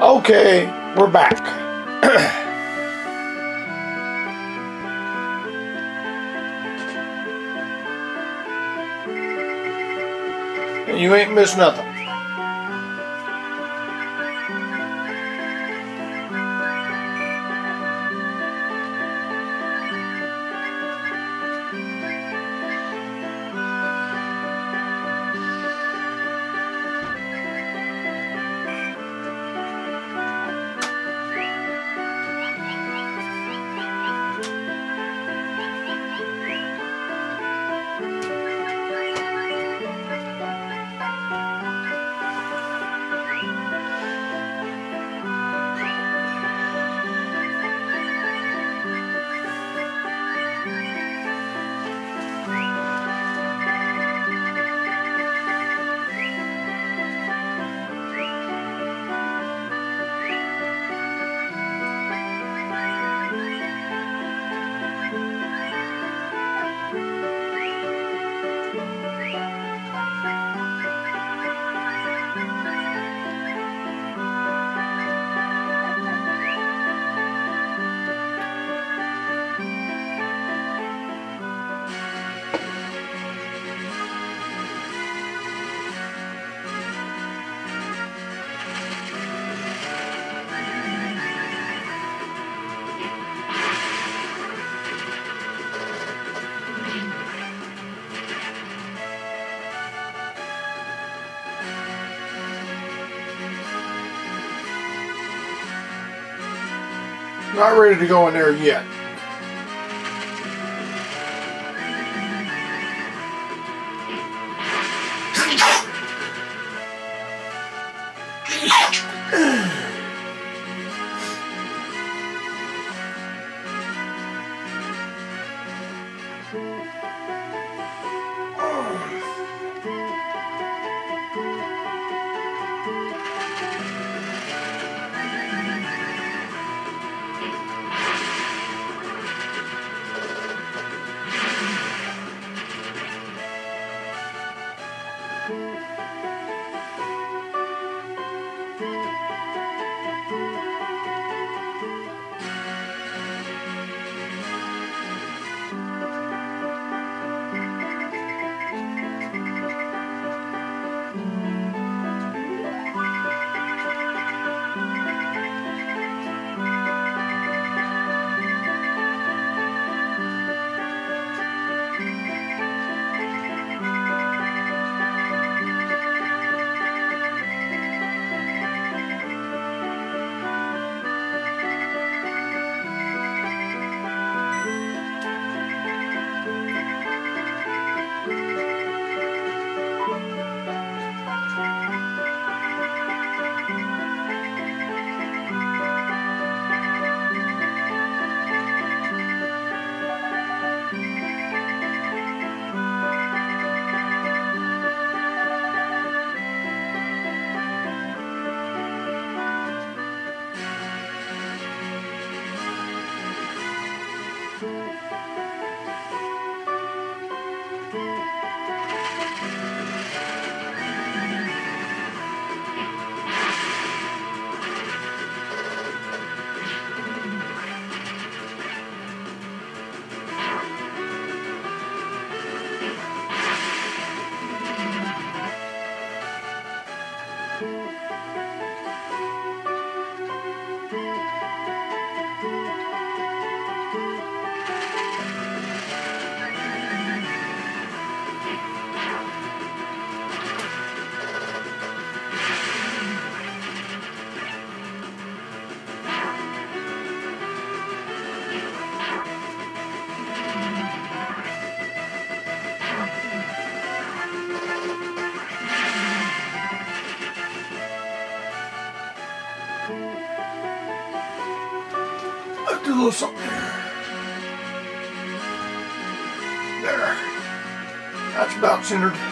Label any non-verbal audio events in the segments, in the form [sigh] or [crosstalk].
Okay, we're back. [clears throat] you ain't missed nothing. Not ready to go in there yet. なんだ? Little something here. There. That's about centered.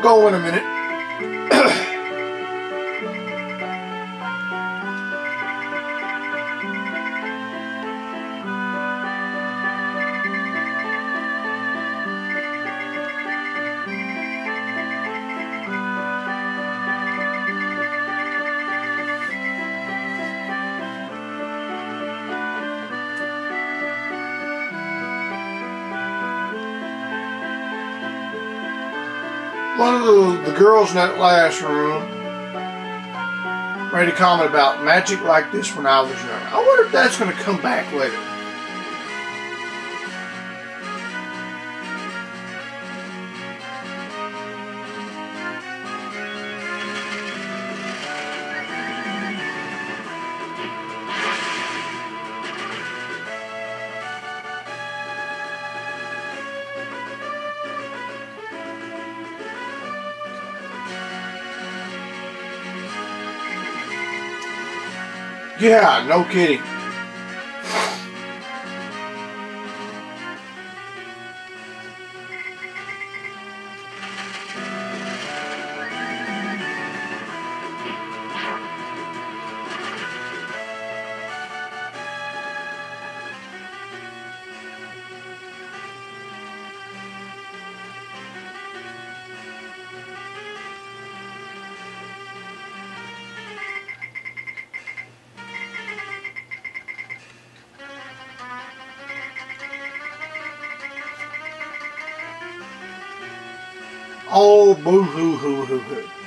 Go in a minute. One of the, the girls in that last room made a comment about magic like this when I was young. I wonder if that's going to come back later. Yeah, no kidding. Oh, boo hoo hoo hoo hoo.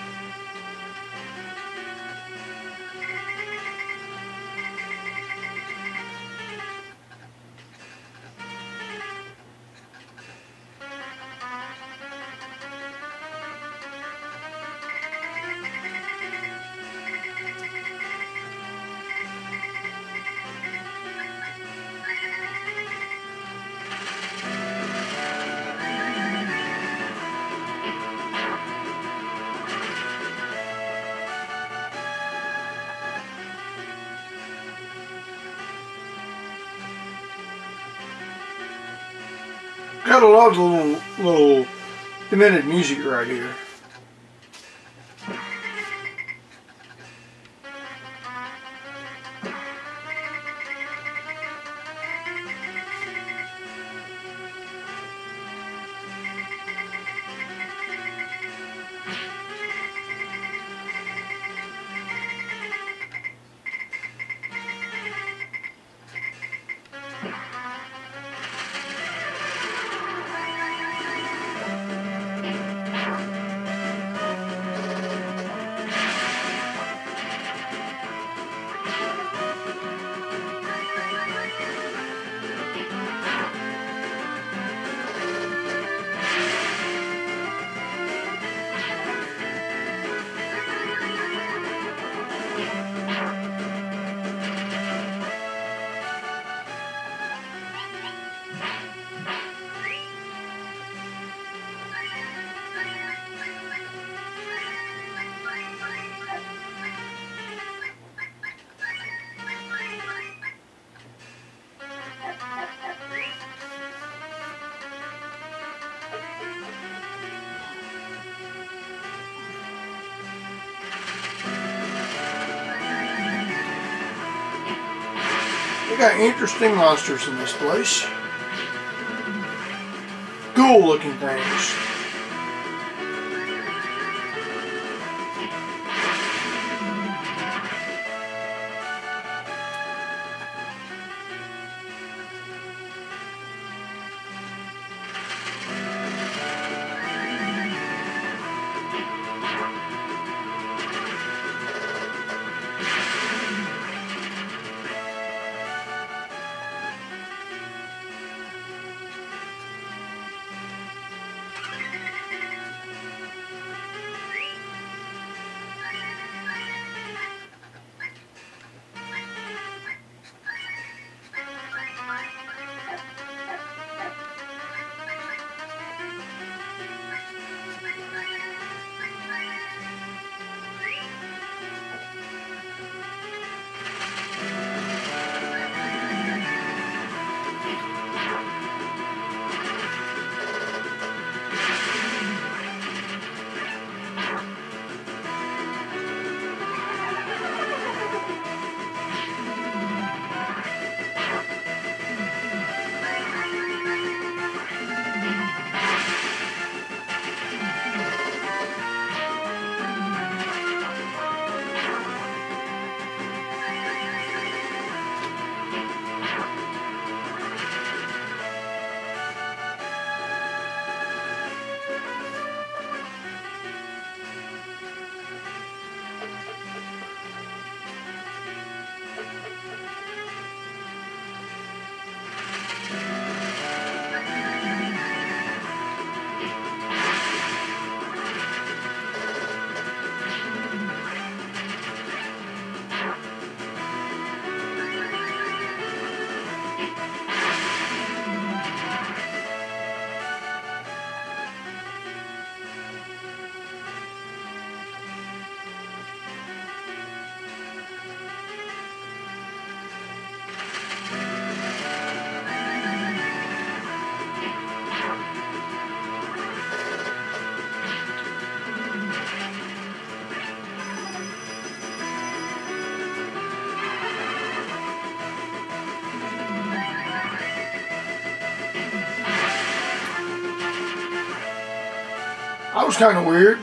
Gotta love the little, little demented music right here. Got interesting monsters in this place. Ghoul looking things. Was kind of weird.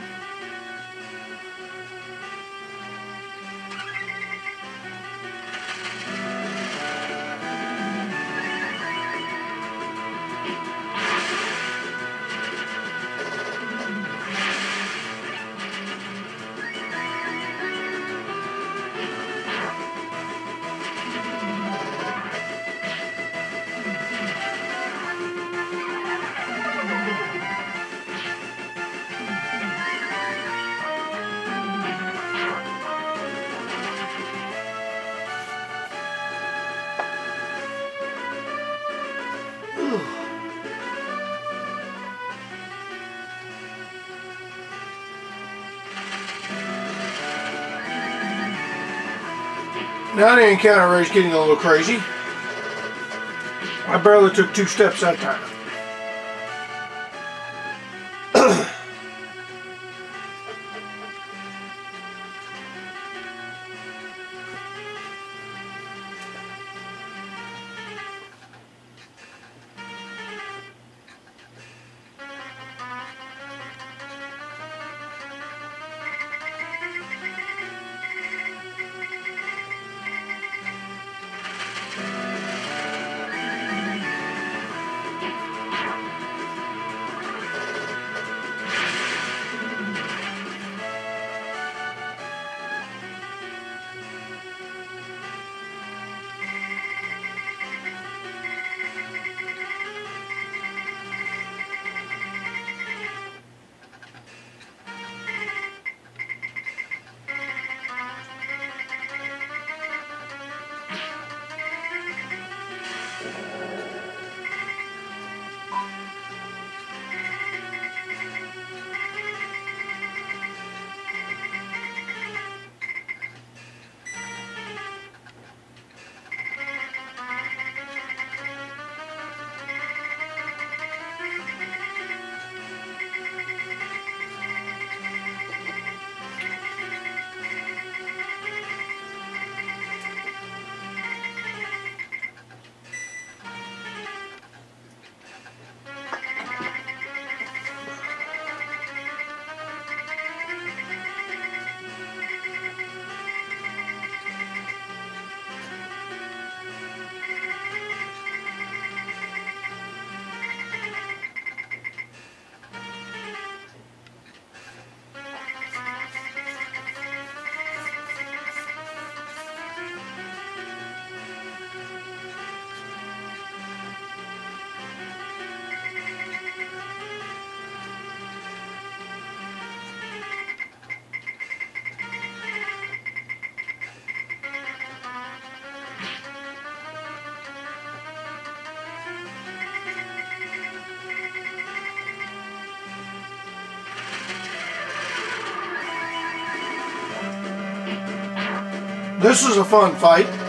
Now the encounter rate's getting a little crazy. I barely took two steps that time. This is a fun fight.